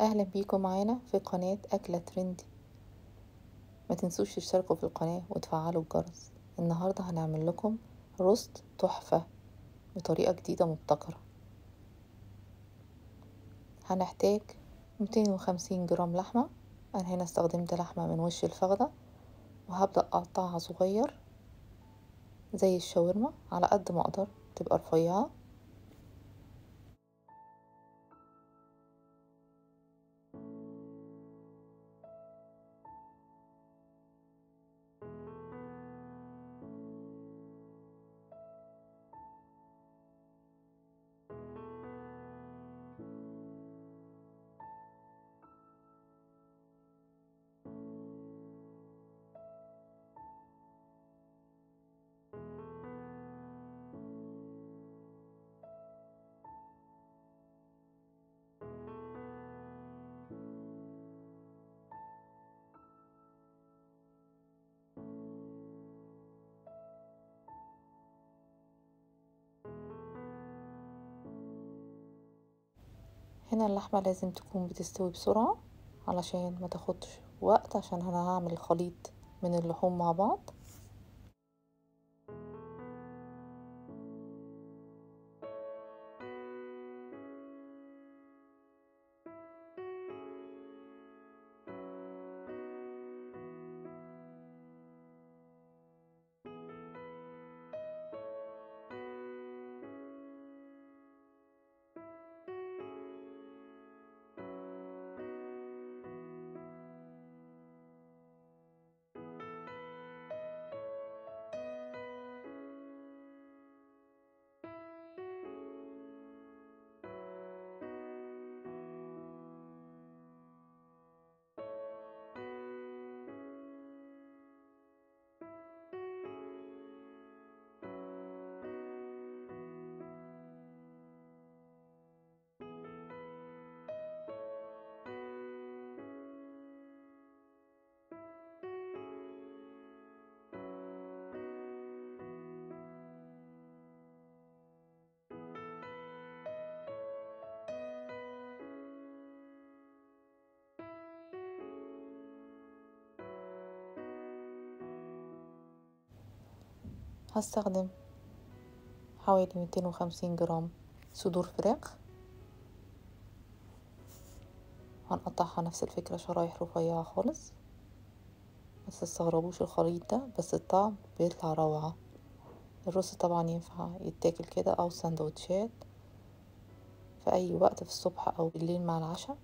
أهلا بيكم معانا في قناة أكلة ترندي. ما تنسوش تشتركوا في القناة وتفعلوا الجرس. النهاردة هنعمل لكم روست تحفة بطريقة جديدة مبتكرة. هنحتاج ميتين وخمسين جرام لحمة. أنا هنا استخدمت لحمة من وش الفخدة وهبدأ أقطعها صغير زي الشاورما على قد ما أقدر تبقى رفيعة. هنا اللحمة لازم تكون بتستوي بسرعة علشان ما تاخدش وقت عشان أنا هعمل خليط من اللحوم مع بعض. هستخدم حوالي ميتين وخمسين جرام صدور فراخ. هنقطعها نفس الفكرة شرايح رفيعة خالص. بس تستغربوش الخليط ده بس الطعم بيطلع روعة. الرز طبعا ينفع يتاكل كده أو سندوتشات في أي وقت في الصبح أو بالليل مع العشاء.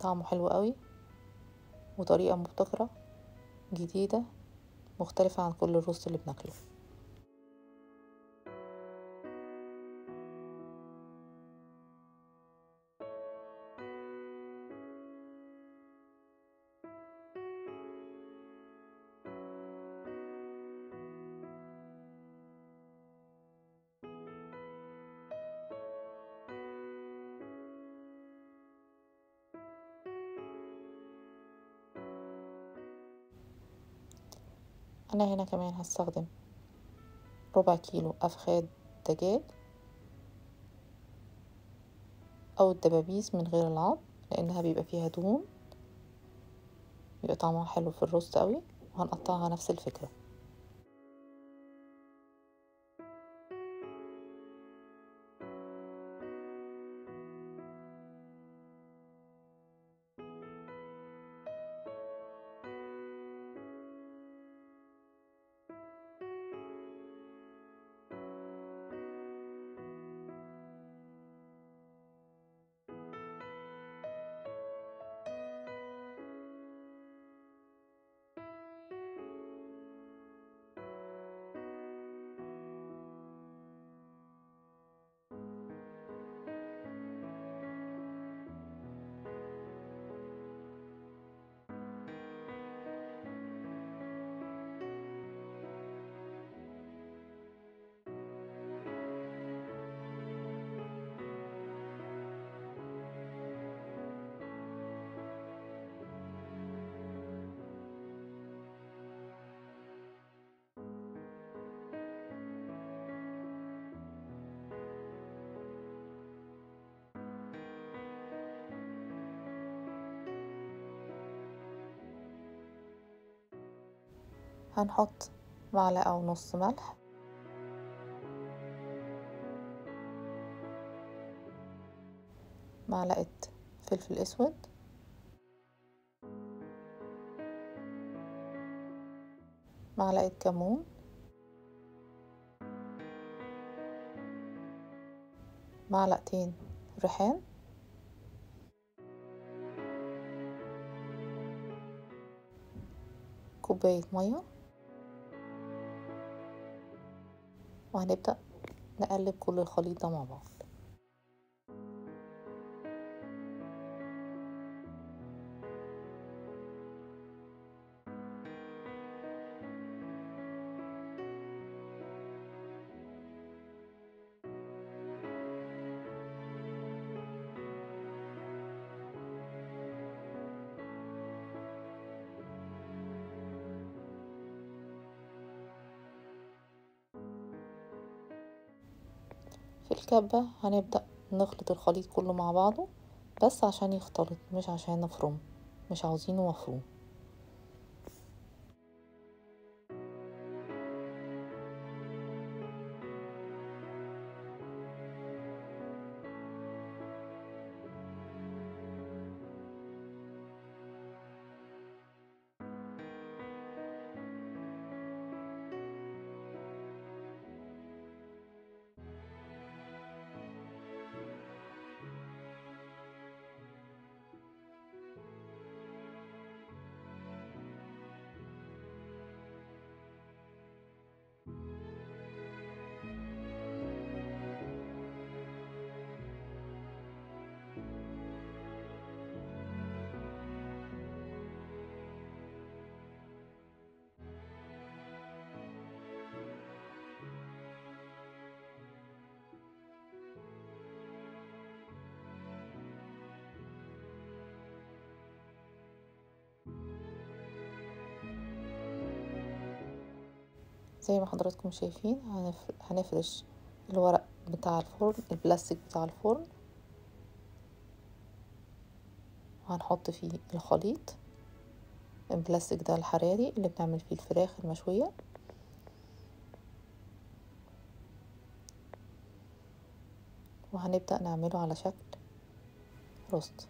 طعمه حلو قوي وطريقة مبتكرة جديدة. مختلفة عن كل الرز اللي بناكله. أنا هنا كمان هستخدم ربع كيلو أفخاد دجاج أو الدبابيس من غير العظم لأنها بيبقى فيها دهون بيبقى طعمها حلو في الرز قوي وهنقطعها نفس الفكرة. هنحط معلقة ونص ملح. معلقة فلفل أسود. معلقة كمون. معلقتين ريحان. كوباية مية. وهنبدأ نقلب كل الخليط ده مع بعض. في الكبة هنبدأ نخلط الخليط كله مع بعضه بس عشان يختلط مش عشان نفرمه مش عاوزينه مفروم. زي ما حضراتكم شايفين هنف... هنفرش الورق بتاع الفرن البلاستيك بتاع الفرن. وهنحط فيه الخليط البلاستيك ده الحراري اللي بنعمل فيه الفراخ المشوية. وهنبدأ نعمله على شكل روست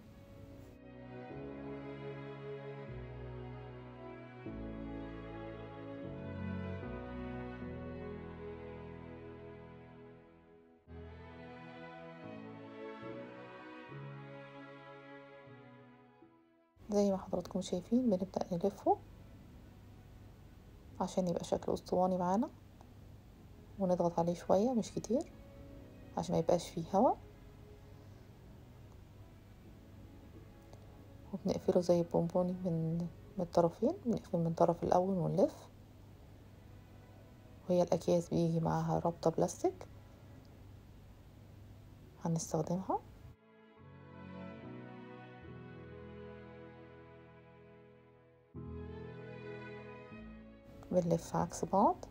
زي ما حضراتكم شايفين بنبدأ نلفه عشان يبقى شكله أسطواني معانا ونضغط عليه شوية مش كتير عشان ما يبقاش فيه هواء وبنقفله زي البونبوني من من الطرفين بنقفل من الطرف الأول ونلف. وهي الأكياس بيجي معاها رابطة بلاستيك هنستخدمها. بنلف عكس بعض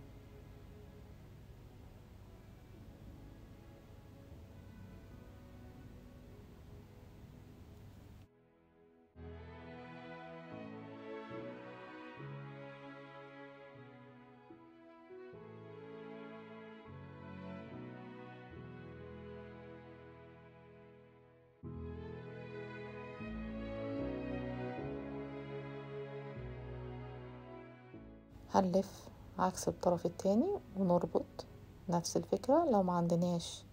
هنلف عكس الطرف التاني ونربط نفس الفكرة. لو ما عندناش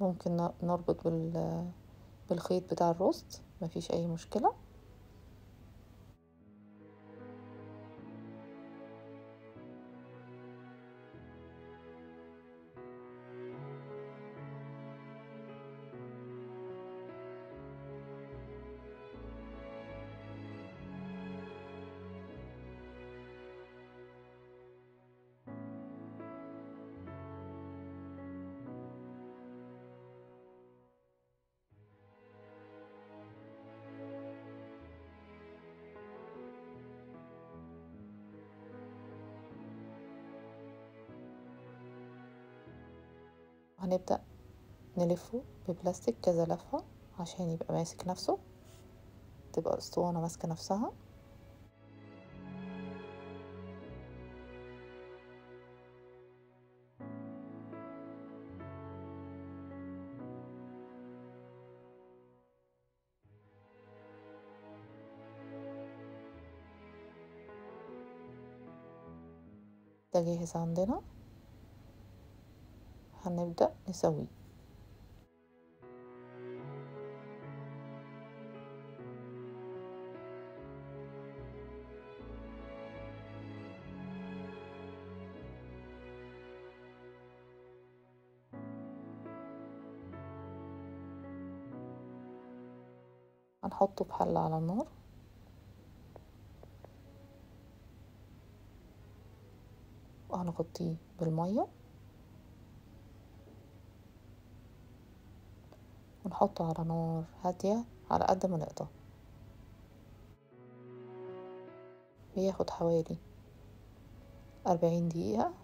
ممكن نربط بال بالخيط بتاع الروست مفيش أي مشكلة. هنبدأ نلفه ببلاستيك كذا لفة عشان يبقى ماسك نفسه تبقى الاسطوانة ماسكة نفسها. ده جاهز عندنا. هنبدأ نسويه. هنحطه في حلة على النار. وهنغطيه بالمية. ونحطه على نار هادية على قد ما نقدر. بياخد حوالي أربعين دقيقة.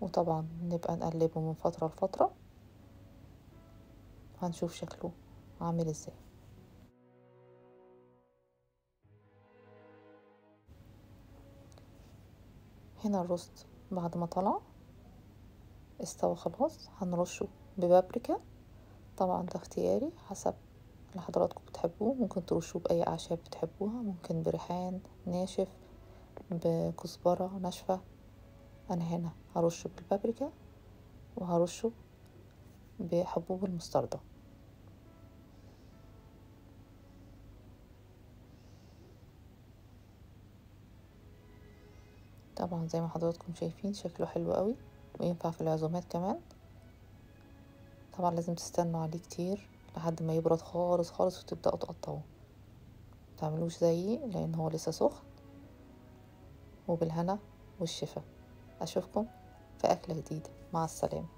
وطبعا نبقى نقلبه من فترة لفترة. هنشوف شكله عامل إزاي. هنا الرز بعد ما طلع. استوى خلاص. هنرشه ببابريكا. طبعا ده اختياري حسب اللي حضراتكم بتحبوه. ممكن ترشوه بأي أعشاب بتحبوها. ممكن بريحان ناشف بكزبرة ناشفة. أنا هنا هرشه بالبابريكا وهرشه بحبوب المستردة. طبعا زي ما حضراتكم شايفين شكله حلو قوي وينفع في العزومات كمان. طبعا لازم تستنوا عليه كتير لحد ما يبرد خالص خالص وتبدأوا تقطعوه. متعملوش زيي لأن هو لسه سخن وبالهنا والشفا. أشوفكم في أكلة جديدة. مع السلامة.